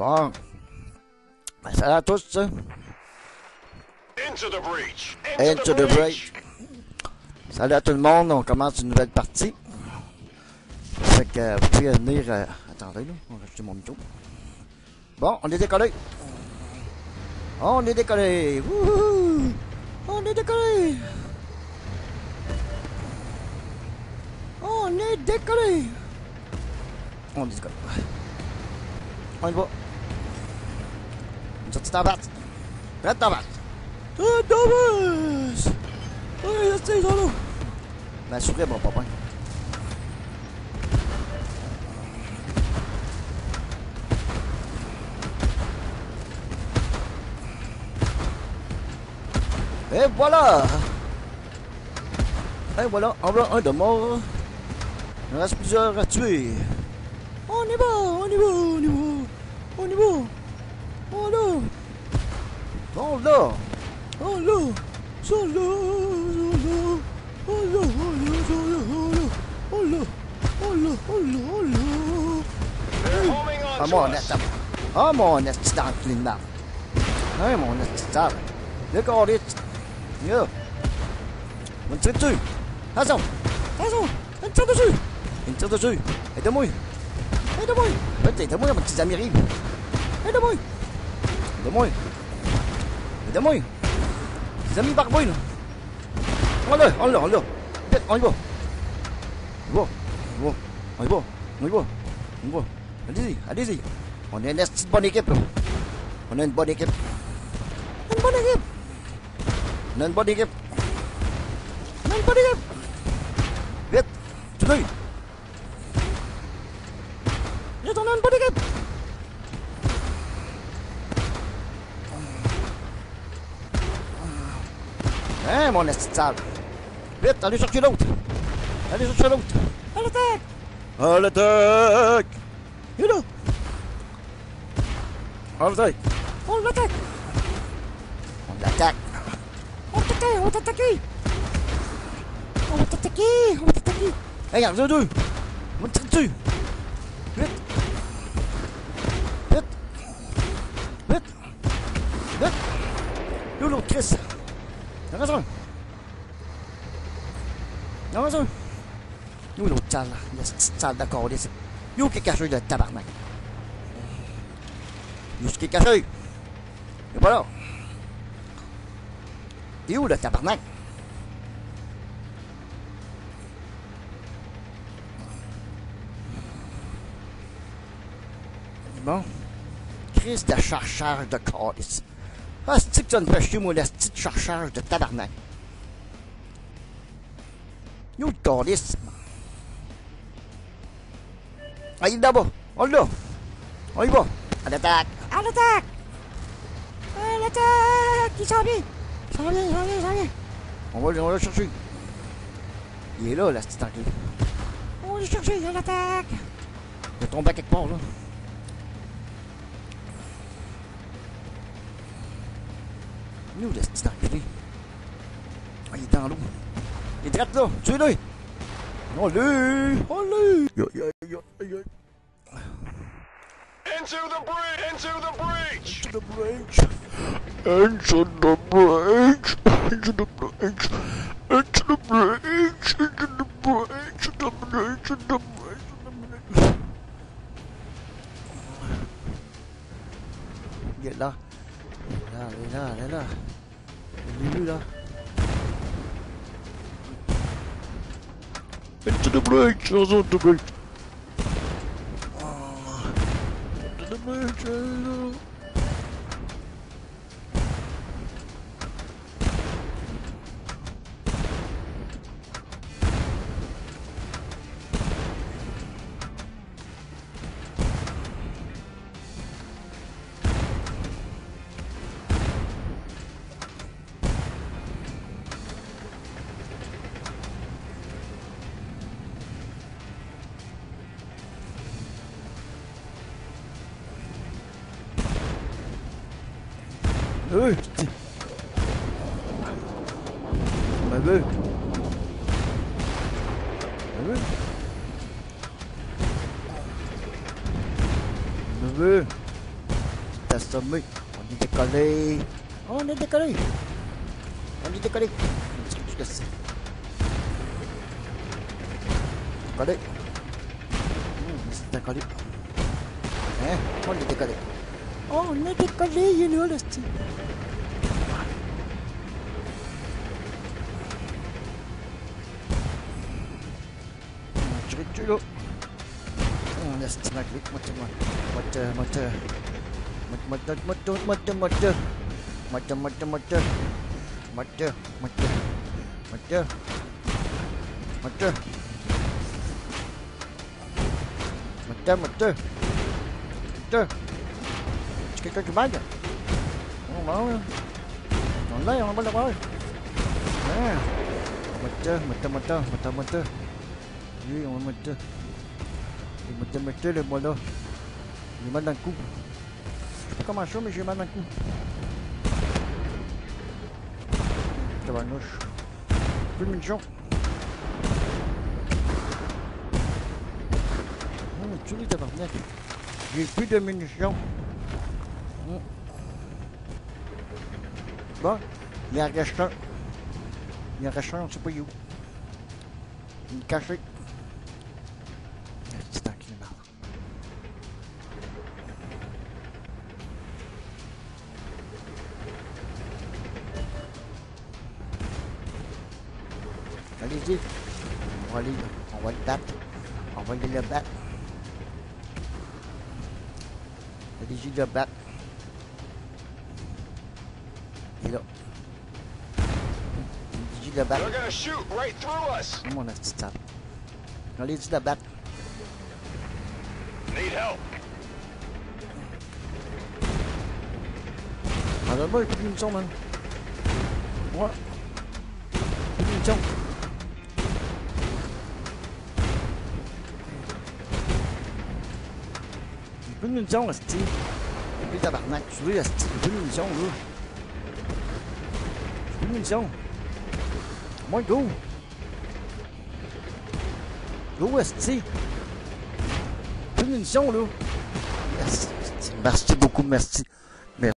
Bon. Ben, salut à tous. ça. Into the breach. Into the breach. Salut à tout le monde. On commence une nouvelle partie. Fait que euh, vous pouvez venir. euh, Attendez, là. On va rajouter mon micro. Bon, on est décollé. On est décollé. Wouhou! On est décollé. On est décollé. On est décollé. On y va przedstawiać, prezentować. To dobys! To jest tej zonu! Na szukaj, bo popań. Et voilà Et voilà, en blanc, un de mort. Il reste plusieurs à tuer. On y va, on y va, on y va, on y va. Dans l'eau Dans l'eau Dans l'eau Dans l'eau Dans l'eau Dans l'eau Dans l'eau Come on, that's up. Come on, that's stunking up. Come on, that's stop. Look at it. Yeah. On tire dessus. Attention. Attention. On tire dessus. On tire dessus. Aide-moi. Aide-moi. Aide-moi, mon petit ami Aide-moi. Aide-moi. Sekejap boy Sembak boy tu Hold on, hold on, hold on Dek, oi bo Oi bo Oi bo Oi bo Oi bo Oi bo Adi si, adi si On the next body cap bro On the body cap On body cap On body cap On body cap Wait Cukai Hein, mon esti sale. Vite, allez chercher l'autre. Allez chercher l'autre. À l'attaque. À l'attaque. Il est là. On l'attaque. On l'attaque. On l'attaque. On t'attaque, on va t'attaquer. On va t'attaquer, on va t'attaquer. Hey, regarde, deux. On va te dessus. Vite. Vite. Vite. Vite. Yo, l'autre, Chris? Il en reste un. Il en reste un. La petite salle là. c'est- Yo, qui est caché, le tabarnak. Yo, ce qui est caché. Il est pas là. T'es où, le tabarnak? Bon. Crise de chercheur de calice. Ah, c'est que tu fais chier, moi, le petit chercheur de tabarnak? Yo, le calice? Ah, il est là-bas. On l'a. On y va. À l'attaque. À l'attaque. À l'attaque. Il s'en vient. Il s'en vient, il s'en vient, il s'en vient. On va, on va le chercher. Il est là, la petite enclave. On va le chercher, à l'attaque. Il est tombé à quelque part, là. Il est où, la petite enclave? Ah, il est dans l'eau. Il est direct là. Tuez-le. On l'a. On l'a. Into the breach. Into the breach. to the bridge. Into the bridge. Into the bridge. Into the bridge. Into the bridge. Into the bridge. Into the bridge. Into the bridge. Il est là. Il est là, il est là, il est là. Il est lui, là. Into the bridge. Into the bridge. Öh. Öh. Öh. Tässä on myy. On niitä kalei. On niitä kalei. On niitä kalei. Tässä. Kalei. Mistä kalei? Eh, on niitä kalei. On niitä kalei, jäljelä. klik dulu. Hmm, dah setengah klik. Macam mata, mata. Mata, mata, mata, mata, mata. Mata, mata, mata. Mata, mata. Mata. Mata. Mata, mata. Mata. Cikgu kau cuba aja. Oh, mau. Jangan Online yang mana-mana. Mata, mata, mata, mata, mata. mata. Oui, on va mettre. On va te mettre le voilà. J'ai mal dans le cou. Je sais pas comment ça, mais j'ai mal dans le cou. Tabarnouche. Plus de munitions. Hum. J'ai plus de munitions. Hum. Bon, il en reste un. Il en reste un, on sait pas où. Il est caché. Allez-y. Envoie-le. Envoie le battre. Envoie-le le battre. Allez-y le battre. Il est là. Allez-y le battre. Oh mon petit. Allez-y le battre. Need help. Ah, donne-moi le coup de man. Ouais. Plus de munitions, Asti. J'ai plus de tabarnak. Tu veux, Asti. Plus de munitions, là. Plus de munitions. Moi, go. Go, Asti. Plus de munitions, là. Merci. Merci beaucoup, merci.